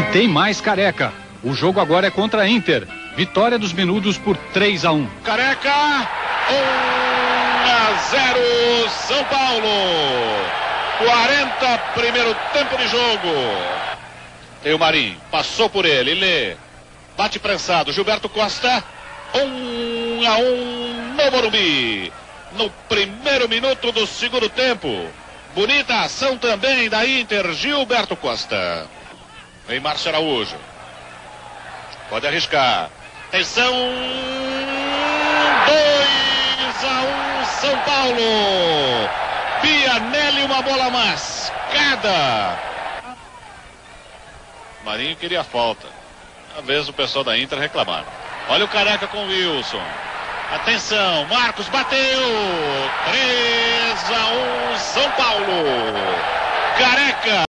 E tem mais careca. O jogo agora é contra a Inter. Vitória dos Menudos por 3 a 1. Careca, 1 a 0 São Paulo. 40 primeiro tempo de jogo. Tem o Marinho, passou por ele, lê. Bate prensado, Gilberto Costa. 1 a 1 no Morumbi. No primeiro minuto do segundo tempo. Bonita ação também da Inter, Gilberto Costa. Vem Márcio Araújo. Pode arriscar. Atenção. 2 a 1 São Paulo. Pianelli, uma bola mascada. Marinho queria falta. Talvez o pessoal da Inter reclamaram. Olha o careca com o Wilson. Atenção, Marcos bateu. 3 a 1 São Paulo. Careca.